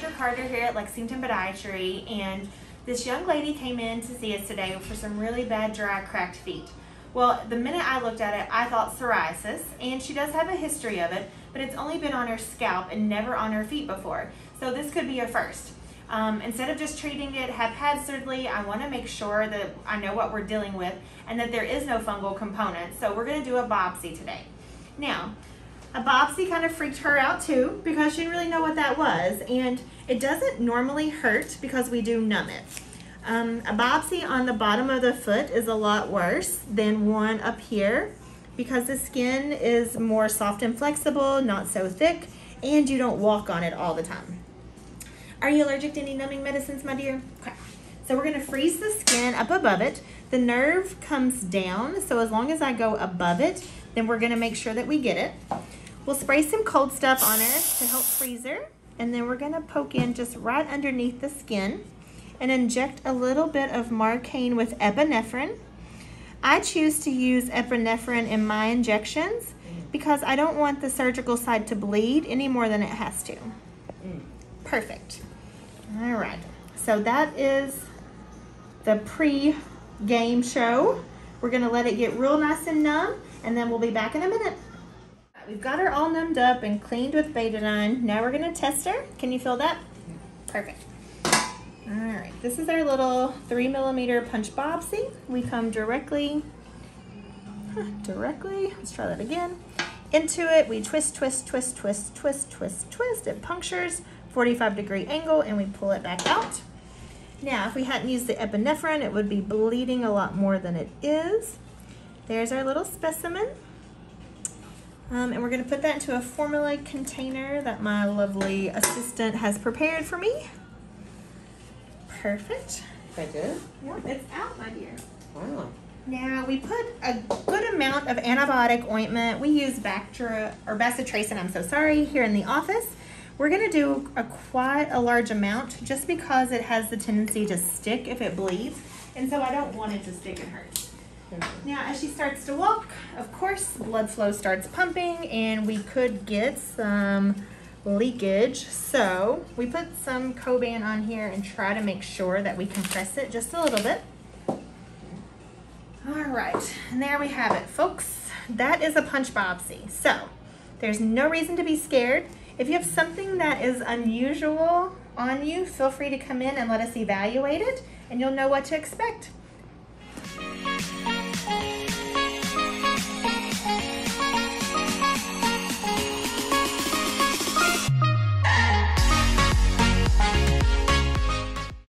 Dr. Carter here at Lexington Podiatry, and this young lady came in to see us today for some really bad, dry, cracked feet. Well, the minute I looked at it, I thought psoriasis, and she does have a history of it, but it's only been on her scalp and never on her feet before. So this could be a first. Um, instead of just treating it haphazardly, I want to make sure that I know what we're dealing with and that there is no fungal component. So we're going to do a biopsy today. Now, a biopsy kind of freaked her out too because she didn't really know what that was. And it doesn't normally hurt because we do numb it. Um, a biopsy on the bottom of the foot is a lot worse than one up here because the skin is more soft and flexible, not so thick, and you don't walk on it all the time. Are you allergic to any numbing medicines, my dear? Okay. So we're gonna freeze the skin up above it. The nerve comes down, so as long as I go above it, then we're gonna make sure that we get it. We'll spray some cold stuff on her to help freeze her. And then we're gonna poke in just right underneath the skin and inject a little bit of Marcaine with epinephrine. I choose to use epinephrine in my injections because I don't want the surgical side to bleed any more than it has to. Perfect. All right, so that is the pre-game show. We're gonna let it get real nice and numb and then we'll be back in a minute. We've got her all numbed up and cleaned with betadine. Now we're gonna test her. Can you feel that? Perfect. All right, this is our little three millimeter punch biopsy. We come directly, directly, let's try that again. Into it, we twist, twist, twist, twist, twist, twist, twist. It punctures 45 degree angle and we pull it back out. Now, if we hadn't used the epinephrine, it would be bleeding a lot more than it is. There's our little specimen. Um, and we're gonna put that into a formalin container that my lovely assistant has prepared for me. Perfect. I did? Yep, it's out, my dear. Wow. Now we put a good amount of antibiotic ointment. We use Bactra or Bacitracin, I'm so sorry, here in the office. We're gonna do a quite a large amount just because it has the tendency to stick if it bleeds. And so I don't want it to stick and hurt. Now, as she starts to walk, of course, blood flow starts pumping and we could get some leakage. So we put some Coban on here and try to make sure that we compress it just a little bit. All right, and there we have it, folks. That is a punch biopsy. So there's no reason to be scared. If you have something that is unusual on you, feel free to come in and let us evaluate it and you'll know what to expect.